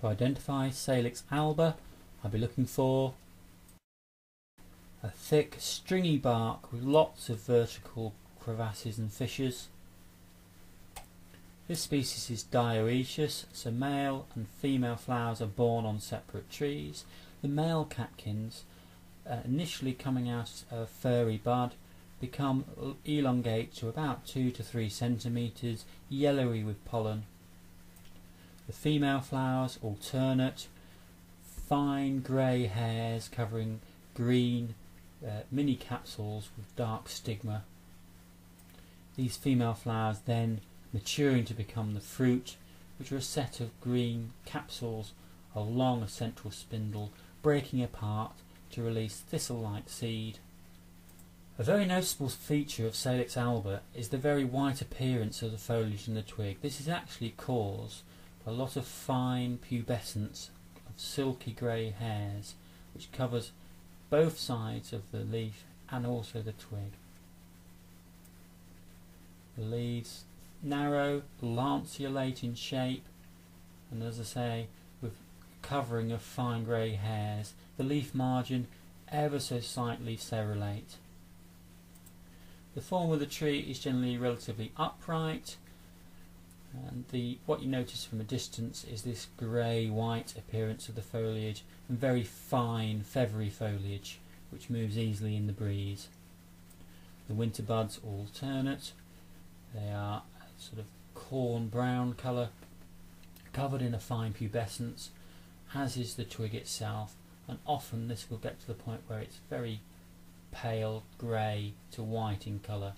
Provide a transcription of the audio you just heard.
To identify Salix alba, I'll be looking for a thick, stringy bark with lots of vertical crevasses and fissures. This species is dioecious, so male and female flowers are borne on separate trees. The male catkins, uh, initially coming out of a furry bud, become elongate to about 2 to 3 centimetres, yellowy with pollen. The female flowers alternate, fine grey hairs covering green uh, mini capsules with dark stigma. These female flowers then maturing to become the fruit, which are a set of green capsules along a central spindle, breaking apart to release thistle-like seed. A very noticeable feature of Salix alba is the very white appearance of the foliage and the twig. This is actually caused a lot of fine pubescence of silky grey hairs which covers both sides of the leaf and also the twig. The leaves narrow, lanceolate in shape, and as I say, with covering of fine grey hairs. The leaf margin ever so slightly serrulate. The form of the tree is generally relatively upright, and the what you notice from a distance is this grey-white appearance of the foliage and very fine feathery foliage which moves easily in the breeze. The winter buds alternate. They are sort of corn brown colour, covered in a fine pubescence, as is the twig itself, and often this will get to the point where it's very pale grey to white in colour.